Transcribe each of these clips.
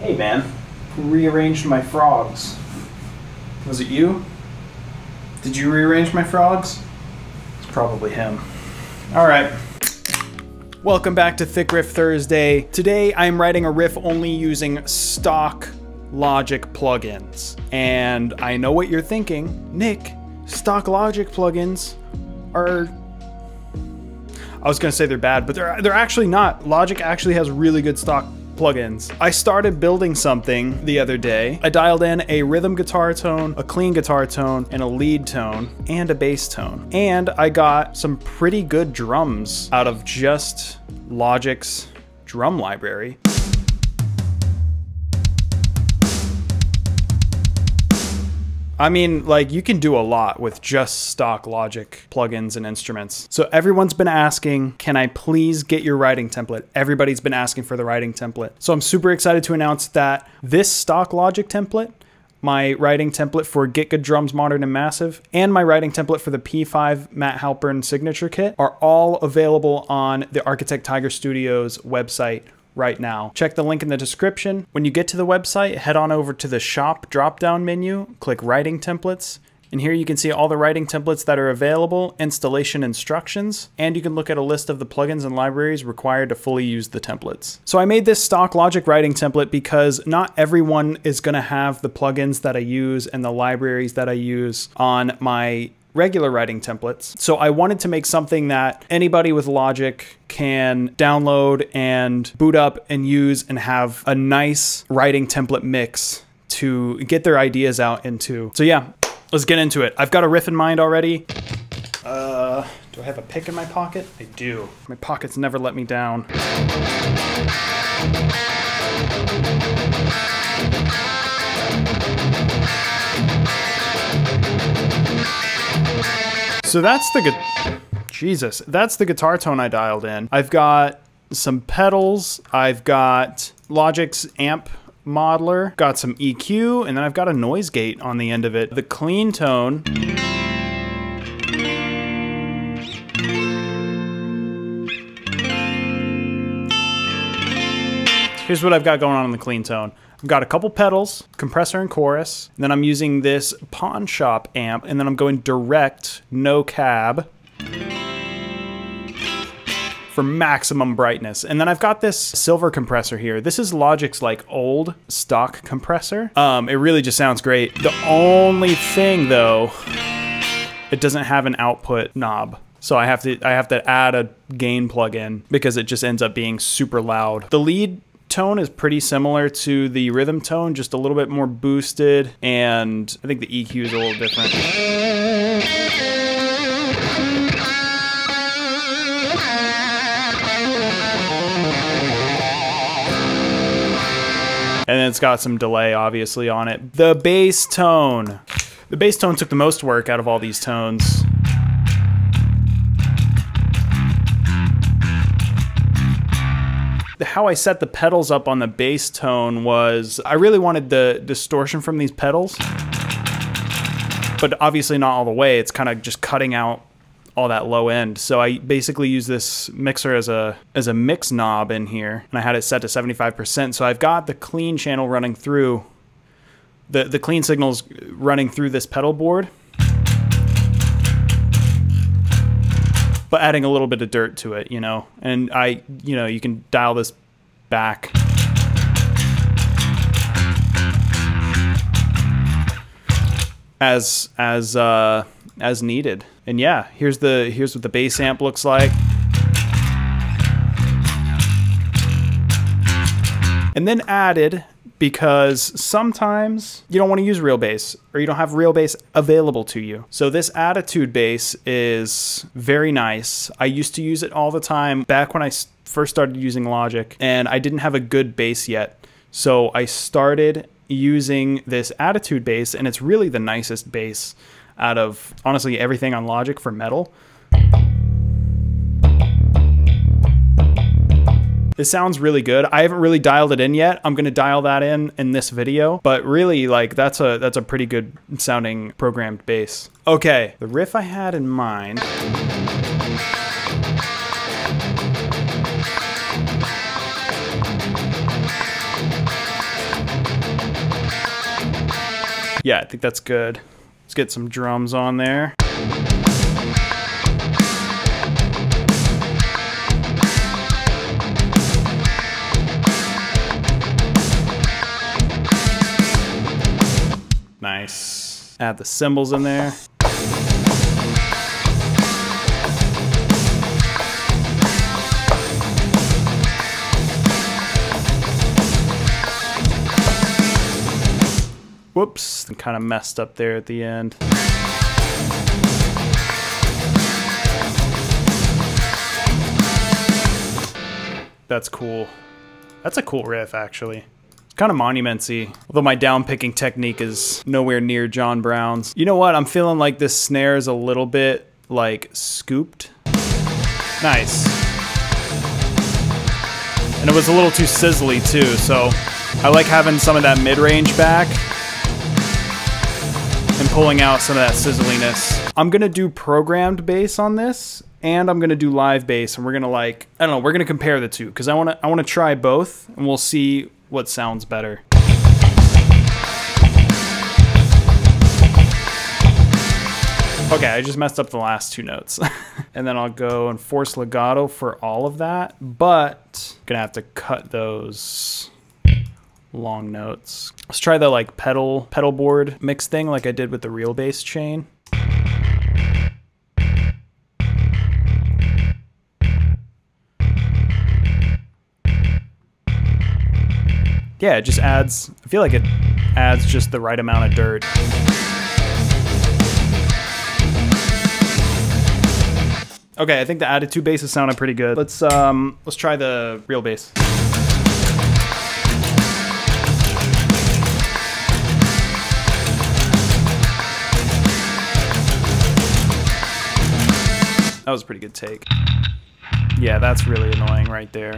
Hey man, who rearranged my frogs? Was it you? Did you rearrange my frogs? It's probably him. Alright. Welcome back to Thick Riff Thursday. Today I'm writing a riff only using stock Logic plugins. And I know what you're thinking. Nick, stock Logic plugins are I was gonna say they're bad, but they're they're actually not. Logic actually has really good stock plugins. I started building something the other day. I dialed in a rhythm guitar tone, a clean guitar tone, and a lead tone, and a bass tone. And I got some pretty good drums out of just Logic's drum library. I mean, like, you can do a lot with just stock Logic plugins and instruments. So everyone's been asking, can I please get your writing template? Everybody's been asking for the writing template. So I'm super excited to announce that this stock Logic template my writing template for Get Good Drums Modern and Massive, and my writing template for the P5 Matt Halpern signature kit are all available on the Architect Tiger Studios website right now. Check the link in the description. When you get to the website, head on over to the shop drop down menu, click writing templates, and here you can see all the writing templates that are available, installation instructions, and you can look at a list of the plugins and libraries required to fully use the templates. So I made this stock Logic writing template because not everyone is gonna have the plugins that I use and the libraries that I use on my regular writing templates. So I wanted to make something that anybody with Logic can download and boot up and use and have a nice writing template mix to get their ideas out into. So yeah, let's get into it. I've got a riff in mind already. Uh, do I have a pick in my pocket? I do. My pockets never let me down. So that's the. Jesus, that's the guitar tone I dialed in. I've got some pedals. I've got Logic's amp modeler, got some EQ, and then I've got a noise gate on the end of it. The clean tone. Here's what I've got going on in the clean tone. I've got a couple pedals, compressor and chorus, and then I'm using this pawn shop amp, and then I'm going direct, no cab for maximum brightness. And then I've got this silver compressor here. This is Logic's like old stock compressor. Um, it really just sounds great. The only thing though, it doesn't have an output knob. So I have to I have to add a gain plugin because it just ends up being super loud. The lead tone is pretty similar to the rhythm tone, just a little bit more boosted, and I think the EQ is a little different. And then it's got some delay, obviously, on it. The bass tone. The bass tone took the most work out of all these tones. How I set the pedals up on the bass tone was I really wanted the distortion from these pedals, but obviously not all the way. It's kind of just cutting out all that low end. So I basically use this mixer as a as a mix knob in here, and I had it set to 75%. So I've got the clean channel running through the the clean signals running through this pedal board. But adding a little bit of dirt to it, you know. And I, you know, you can dial this back. As as uh, as needed. And yeah, here's the here's what the bass amp looks like. And then added because sometimes you don't want to use real bass or you don't have real bass available to you. So this attitude bass is very nice. I used to use it all the time back when I first started using Logic and I didn't have a good bass yet. So I started using this attitude bass and it's really the nicest bass out of honestly everything on Logic for metal. This sounds really good. I haven't really dialed it in yet. I'm going to dial that in in this video, but really like that's a that's a pretty good sounding programmed bass. Okay, the riff I had in mind Yeah, I think that's good. Let's get some drums on there. Add the cymbals in there. Whoops, kind of messed up there at the end. That's cool. That's a cool riff, actually. Kind of monumentsy, although my down picking technique is nowhere near John Browne's. You know what? I'm feeling like this snare is a little bit like scooped. Nice. And it was a little too sizzly too, so I like having some of that mid-range back and pulling out some of that sizzliness. I'm gonna do programmed bass on this, and I'm gonna do live bass, and we're gonna like I don't know, we're gonna compare the two because I wanna I wanna try both, and we'll see what sounds better. Okay, I just messed up the last two notes. and then I'll go and force legato for all of that, but gonna have to cut those long notes. Let's try the like pedal pedal board mix thing like I did with the real bass chain. Yeah, it just adds, I feel like it adds just the right amount of dirt. Okay, I think the attitude bass is sounding pretty good. Let's um let's try the real bass. That was a pretty good take. Yeah, that's really annoying right there.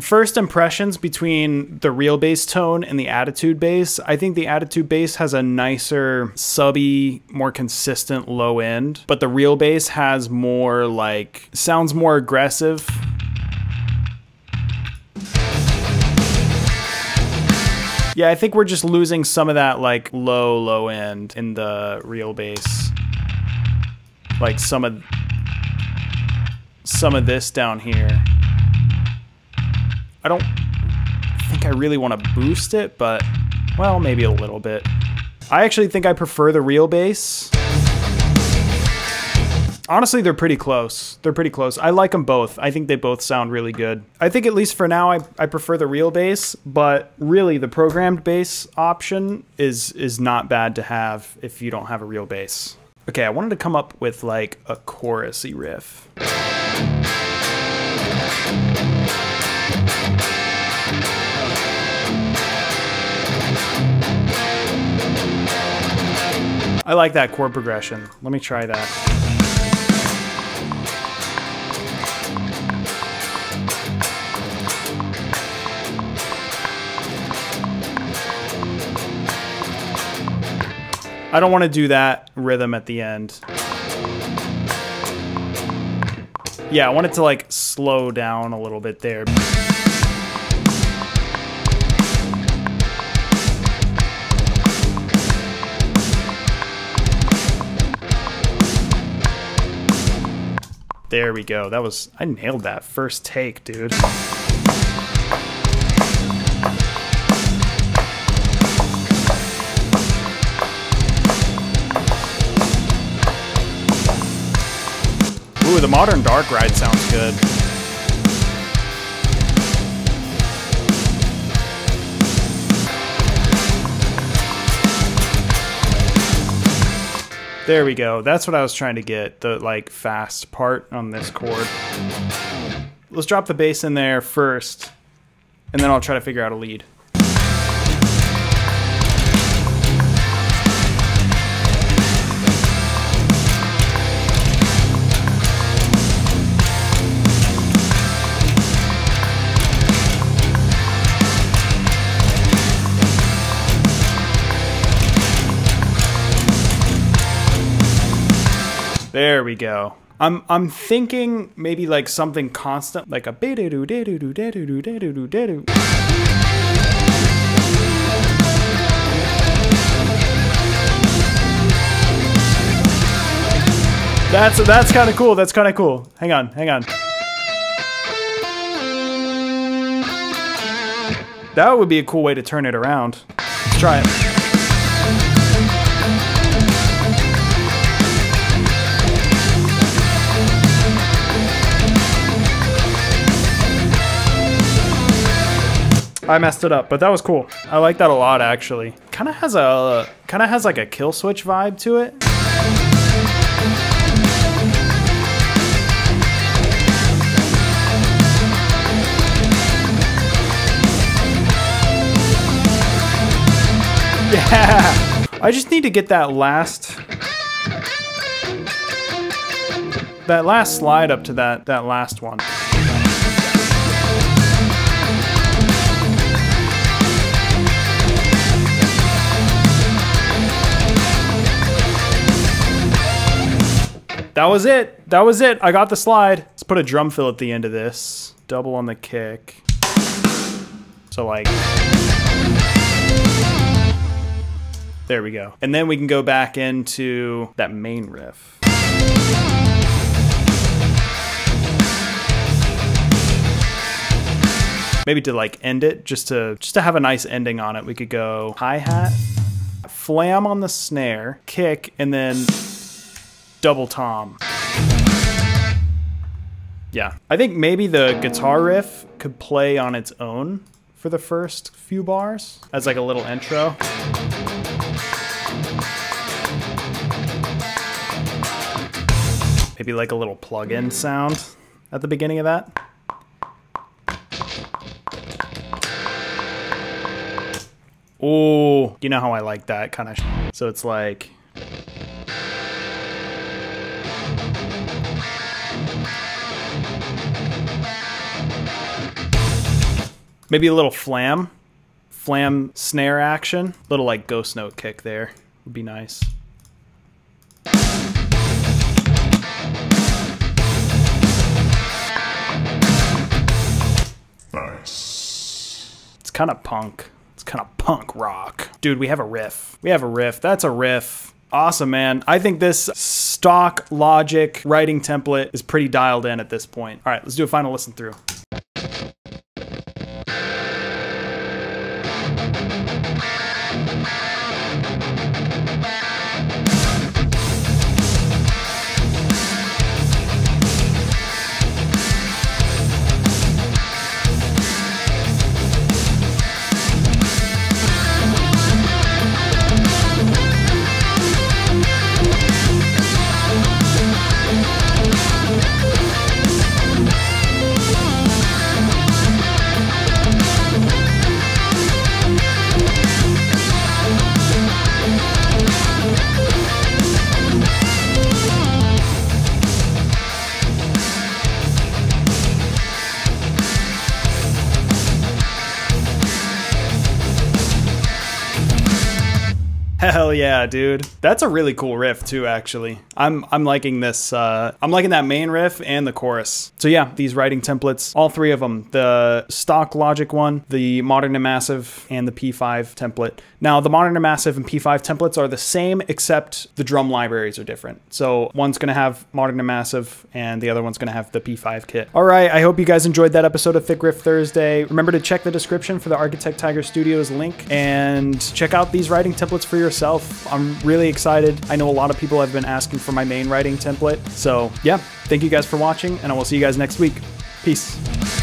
First impressions between the real bass tone and the attitude bass. I think the attitude bass has a nicer, subby, more consistent low end, but the real bass has more like, sounds more aggressive Yeah, I think we're just losing some of that like low, low end in the real bass. Like some of some of this down here. I don't think I really want to boost it, but well, maybe a little bit. I actually think I prefer the real bass. Honestly, they're pretty close. They're pretty close. I like them both. I think they both sound really good. I think at least for now, I, I prefer the real bass, but really the programmed bass option is is not bad to have if you don't have a real bass. Okay, I wanted to come up with like a chorusy riff. I like that chord progression. Let me try that. I don't want to do that rhythm at the end. Yeah, I wanted to like slow down a little bit there. There we go. That was, I nailed that first take, dude. Ooh, the modern dark ride sounds good. There we go. That's what I was trying to get, the like fast part on this chord. Let's drop the bass in there first, and then I'll try to figure out a lead. There we go. I'm I'm thinking maybe like something constant, like a do do do do do do do do do That's that's kind of cool. That's kind of cool. Hang on, hang on. That would be a cool way to turn it around. Let's try it. I messed it up, but that was cool. I like that a lot actually. Kind of has a kind of has like a kill switch vibe to it. Yeah. I just need to get that last that last slide up to that that last one. That was it. That was it. I got the slide. Let's put a drum fill at the end of this. Double on the kick. So like... There we go. And then we can go back into that main riff. Maybe to like end it, just to just to have a nice ending on it, we could go hi-hat, flam on the snare, kick, and then double tom. Yeah, I think maybe the guitar riff could play on its own for the first few bars as like a little intro. Maybe like a little plug-in sound at the beginning of that. Oh, you know how I like that kind of. So it's like Maybe a little flam, flam snare action. Little like ghost note kick there would be nice. Nice. It's kind of punk. It's kind of punk rock. Dude, we have a riff. We have a riff. That's a riff. Awesome, man. I think this stock logic writing template is pretty dialed in at this point. All right, let's do a final listen through. Thank you. Hell yeah, dude. That's a really cool riff too, actually. I'm I'm liking this. Uh, I'm liking that main riff and the chorus. So yeah, these writing templates, all three of them, the stock Logic one, the Modern and Massive, and the P5 template. Now the Modern and Massive and P5 templates are the same, except the drum libraries are different. So one's gonna have Modern and Massive, and the other one's gonna have the P5 kit. All right, I hope you guys enjoyed that episode of Thick Riff Thursday. Remember to check the description for the Architect Tiger Studios link, and check out these writing templates for your yourself. I'm really excited. I know a lot of people have been asking for my main writing template. So, yeah, thank you guys for watching, and I will see you guys next week. Peace.